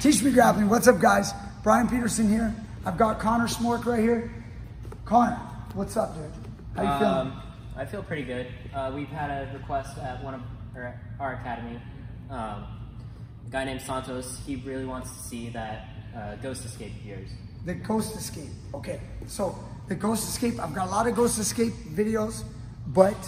Teach Me Grappling. What's up, guys? Brian Peterson here. I've got Connor Smork right here. Connor, what's up, dude? How you feeling? Um, I feel pretty good. Uh, we've had a request at one of or our academy. Um, a guy named Santos. He really wants to see that uh, Ghost Escape yours. The Ghost Escape. Okay, so the Ghost Escape, I've got a lot of Ghost Escape videos, but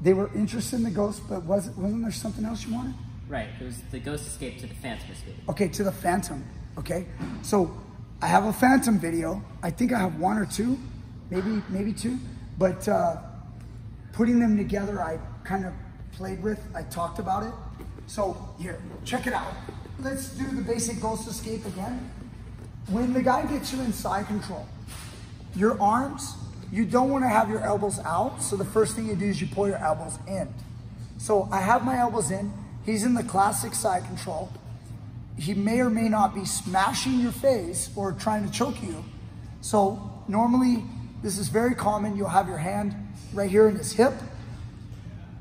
they were interested in the Ghost, but was, wasn't there something else you wanted? Right. It was the Ghost Escape to the Phantom Escape. Okay, to the Phantom. Okay, so I have a Phantom video. I think I have one or two, maybe maybe two, but uh, putting them together, I kind of played with. I talked about it. So here, check it out. Let's do the basic Ghost Escape again. When the guy gets you in side control, your arms, you don't want to have your elbows out. So the first thing you do is you pull your elbows in. So I have my elbows in. He's in the classic side control. He may or may not be smashing your face or trying to choke you. So normally, this is very common. You'll have your hand right here in his hip.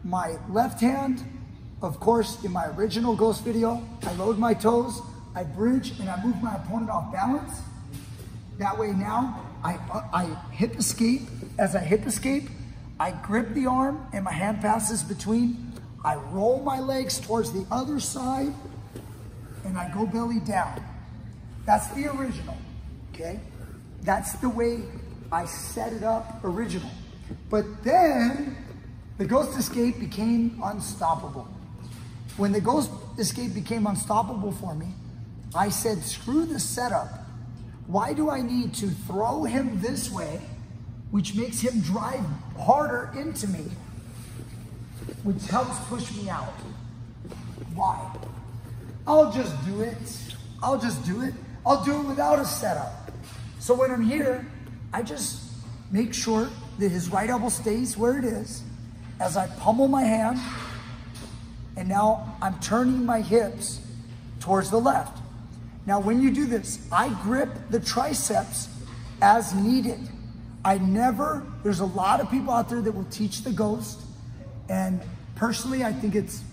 My left hand, of course, in my original ghost video, I load my toes, I bridge, and I move my opponent off balance. That way now, I, uh, I hit the escape. As I hip escape, I grip the arm and my hand passes between. I roll my legs towards the other side and I go belly down. That's the original, okay? That's the way I set it up original. But then the Ghost Escape became unstoppable. When the Ghost Escape became unstoppable for me, I said, screw the setup. Why do I need to throw him this way, which makes him drive harder into me, which helps push me out? Why? I'll just do it. I'll just do it. I'll do it without a setup. So when I'm here, I just make sure that his right elbow stays where it is as I pummel my hand. And now I'm turning my hips towards the left. Now, when you do this, I grip the triceps as needed. I never, there's a lot of people out there that will teach the ghost. And personally, I think it's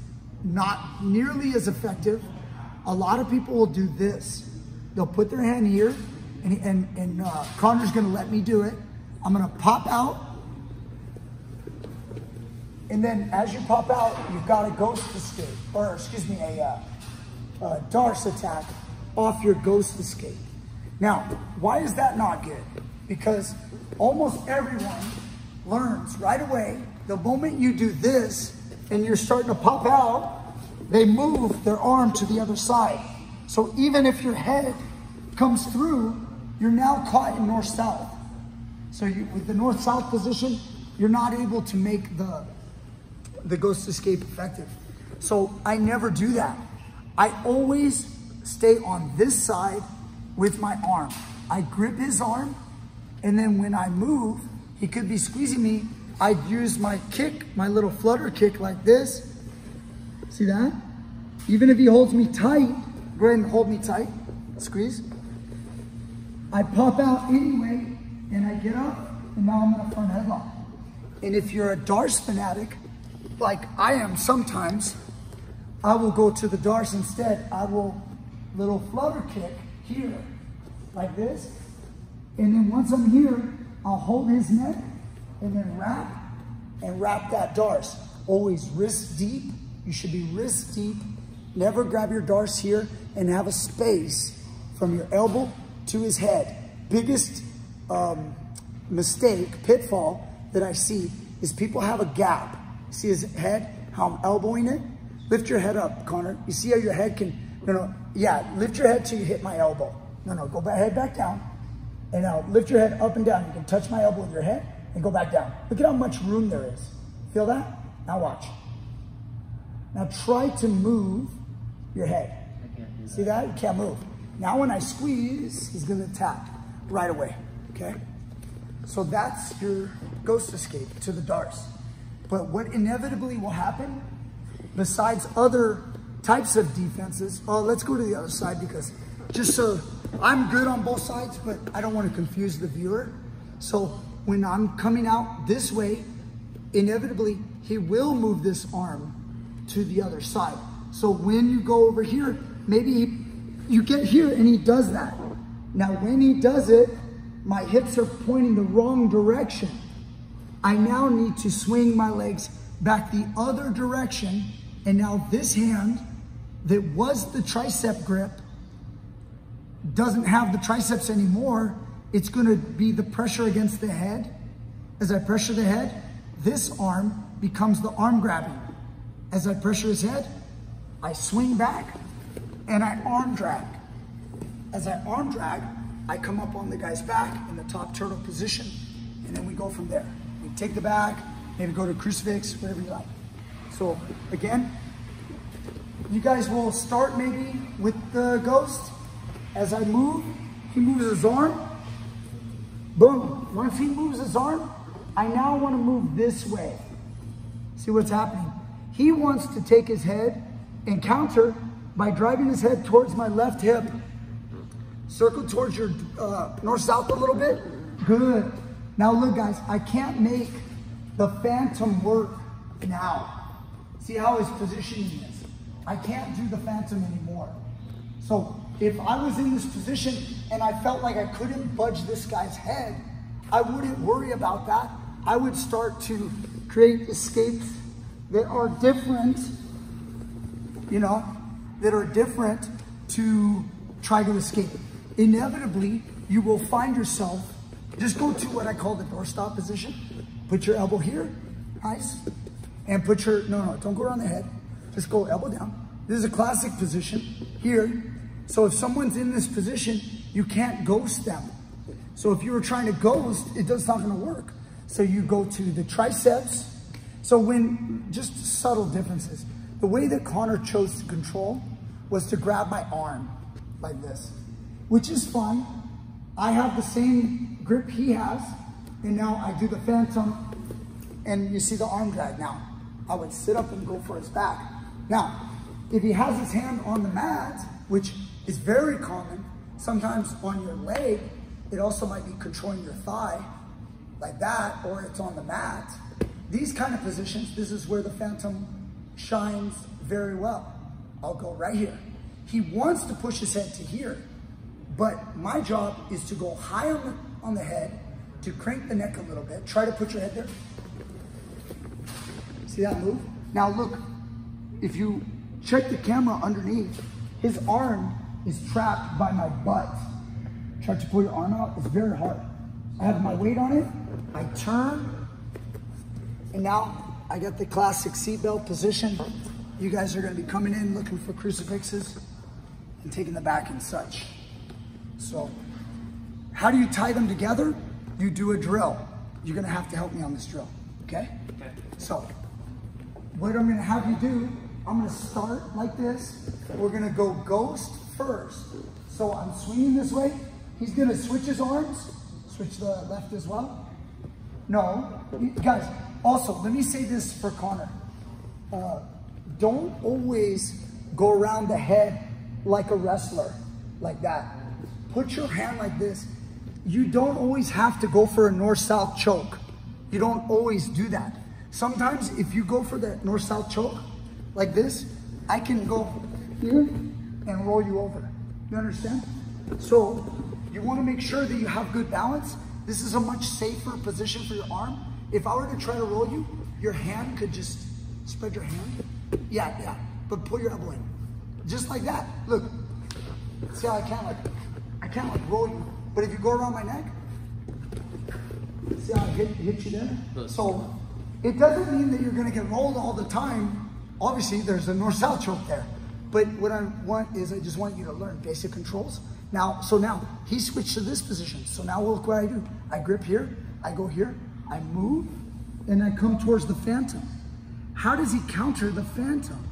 not nearly as effective. A lot of people will do this. They'll put their hand here, and, and, and uh, Connor's gonna let me do it. I'm gonna pop out, and then as you pop out, you've got a ghost escape, or excuse me, a, uh, a Darce attack off your ghost escape. Now, why is that not good? Because almost everyone learns right away, the moment you do this and you're starting to pop out, they move their arm to the other side. So even if your head comes through, you're now caught in north-south. So you, with the north-south position, you're not able to make the, the ghost escape effective. So I never do that. I always stay on this side with my arm. I grip his arm, and then when I move, he could be squeezing me. I'd use my kick, my little flutter kick like this. See that? Even if he holds me tight, go ahead and hold me tight. Squeeze. I pop out anyway, and I get up, and now I'm in a front headlock. And if you're a Darce fanatic, like I am sometimes, I will go to the Darce instead. I will little flutter kick here, like this. And then once I'm here, I'll hold his neck and then wrap and wrap that Darce. Always wrist deep. You should be wrist deep. Never grab your Darce here and have a space from your elbow to his head. Biggest um, mistake, pitfall that I see is people have a gap. See his head, how I'm elbowing it? Lift your head up, Connor. You see how your head can, you know, yeah, lift your head till you hit my elbow. No, no, go back, head back down. And now lift your head up and down. You can touch my elbow with your head and go back down. Look at how much room there is. Feel that? Now watch. Now try to move your head. That. See that? You can't move. Now when I squeeze, he's gonna attack right away, okay? So that's your ghost escape to the Darce. But what inevitably will happen, besides other types of defenses, oh, let's go to the other side because just so I'm good on both sides, but I don't want to confuse the viewer. So when I'm coming out this way, inevitably he will move this arm to the other side. So when you go over here, maybe you get here and he does that. Now when he does it, my hips are pointing the wrong direction. I now need to swing my legs back the other direction. And now this hand that was the tricep grip doesn't have the triceps anymore. It's gonna be the pressure against the head. As I pressure the head, this arm becomes the arm grabbing. As I pressure his head, I swing back and I arm drag. As I arm drag, I come up on the guy's back in the top turtle position, and then we go from there. We take the back, maybe go to crucifix, whatever you like. So again, you guys will start maybe with the ghost. As I move, he moves his arm. Boom. Once he moves his arm, I now want to move this way. See what's happening? He wants to take his head and counter by driving his head towards my left hip. Circle towards your uh, north-south a little bit. Good. Now look guys, I can't make the phantom work now. See how his positioning is. I can't do the phantom anymore. So if I was in this position and I felt like I couldn't budge this guy's head, I wouldn't worry about that. I would start to create escapes that are different, you know, that are different to try to escape. Inevitably, you will find yourself, just go to what I call the doorstop position. Put your elbow here, nice. And put your, no, no, don't go around the head. Just go elbow down. This is a classic position here. So if someone's in this position, you can't ghost them. So if you were trying to ghost, it does not gonna work. So you go to the triceps. So when, just subtle differences. The way that Connor chose to control was to grab my arm like this, which is fine. I have the same grip he has, and now I do the phantom, and you see the arm drag now. I would sit up and go for his back. Now, if he has his hand on the mat, which is very common, sometimes on your leg, it also might be controlling your thigh, like that, or it's on the mat. These kind of positions, this is where the phantom shines very well. I'll go right here. He wants to push his head to here, but my job is to go high on the, on the head, to crank the neck a little bit. Try to put your head there. See that move? Now look, if you check the camera underneath, his arm is trapped by my butt. Try to pull your arm out, it's very hard. I have my weight on it, I turn, and now I got the classic seatbelt position. You guys are gonna be coming in looking for crucifixes and taking the back and such. So, how do you tie them together? You do a drill. You're gonna have to help me on this drill, okay? Okay. So, what I'm gonna have you do, I'm gonna start like this. We're gonna go ghost first. So I'm swinging this way. He's gonna switch his arms, switch the left as well. No, guys, also, let me say this for Connor. Uh, don't always go around the head like a wrestler, like that. Put your hand like this. You don't always have to go for a north-south choke. You don't always do that. Sometimes if you go for the north-south choke, like this, I can go here and roll you over. You understand? So you wanna make sure that you have good balance. This is a much safer position for your arm. If I were to try to roll you, your hand could just spread your hand. Yeah, yeah, but pull your elbow in. Just like that, look. See how I can't like, I can't like roll you. But if you go around my neck, see how I hit, hit you there? So it doesn't mean that you're gonna get rolled all the time. Obviously, there's a north-south choke there. But what I want is I just want you to learn basic controls. Now, so now he switched to this position. So now look what I do. I grip here, I go here, I move, and I come towards the phantom. How does he counter the phantom?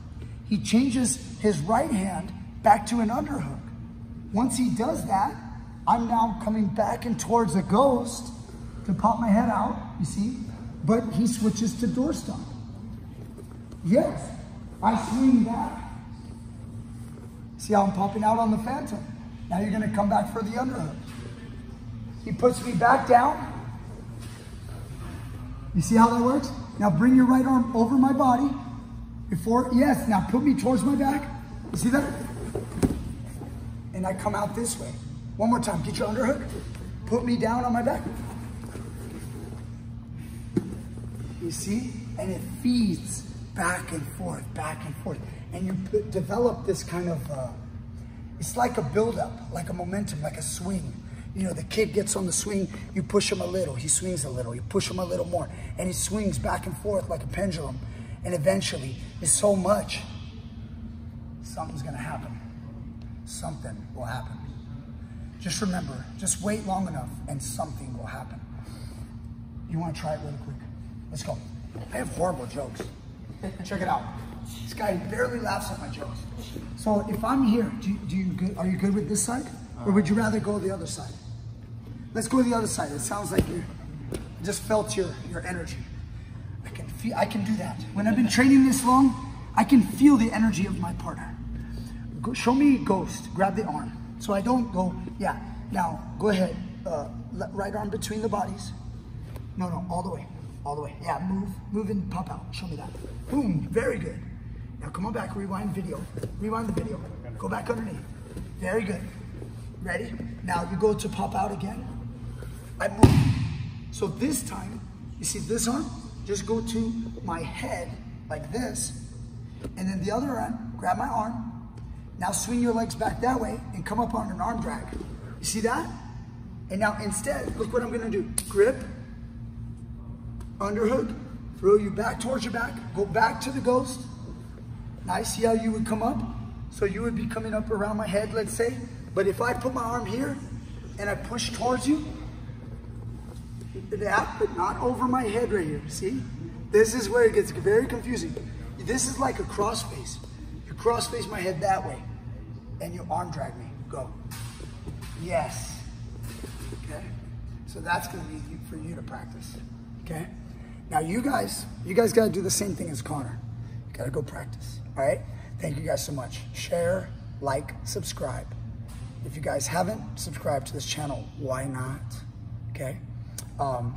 He changes his right hand back to an underhook. Once he does that, I'm now coming back and towards a ghost to pop my head out, you see? But he switches to doorstop. Yes, I swing back. See how I'm popping out on the phantom? Now you're gonna come back for the underhook. He puts me back down. You see how that works? Now bring your right arm over my body. Before, yes, now put me towards my back. You see that? And and I come out this way. One more time, get your underhook. Put me down on my back. You see? And it feeds back and forth, back and forth. And you develop this kind of, uh, it's like a buildup, like a momentum, like a swing. You know, the kid gets on the swing, you push him a little, he swings a little, you push him a little more, and he swings back and forth like a pendulum. And eventually, it's so much, something's gonna happen. Something will happen. Just remember, just wait long enough and something will happen. You wanna try it really quick? Let's go. I have horrible jokes. Check it out. This guy barely laughs at my jokes. So if I'm here, do you, do you good, are you good with this side? Or would you rather go the other side? Let's go the other side. It sounds like you just felt your, your energy. I can feel, I can do that. When I've been training this long, I can feel the energy of my partner. Go, show me ghost, grab the arm. So I don't go, yeah. Now, go ahead. Uh, right arm between the bodies. No, no, all the way. All the way. Yeah, move, move and pop out. Show me that. Boom, very good. Now come on back, rewind video. Rewind the video. Go back underneath. Very good. Ready? Now you go to pop out again. I move. So this time, you see this arm? Just go to my head like this. And then the other arm, grab my arm. Now swing your legs back that way and come up on an arm drag. You see that? And now instead, look what I'm gonna do. Grip, underhook, throw you back towards your back, go back to the ghost. Nice, see how you would come up? So you would be coming up around my head, let's say. But if I put my arm here and I push towards you, that, but not over my head right here, see? This is where it gets very confusing. This is like a cross face. You cross face my head that way, and you arm drag me. Go. Yes. Okay? So that's gonna be for you to practice. Okay? Now you guys, you guys gotta do the same thing as Connor. Gotta go practice. All right? Thank you guys so much. Share, like, subscribe. If you guys haven't subscribed to this channel, why not? Okay? Um,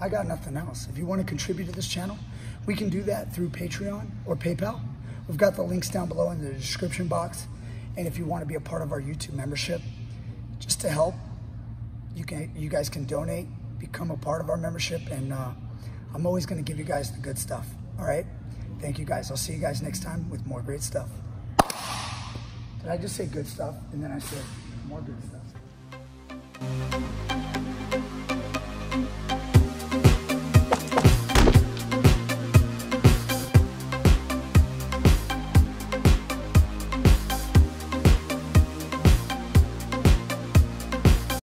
I got nothing else. If you want to contribute to this channel, we can do that through Patreon or PayPal. We've got the links down below in the description box. And if you want to be a part of our YouTube membership, just to help, you can you guys can donate, become a part of our membership, and uh, I'm always going to give you guys the good stuff. All right? Thank you guys. I'll see you guys next time with more great stuff. Did I just say good stuff? And then I said more good stuff.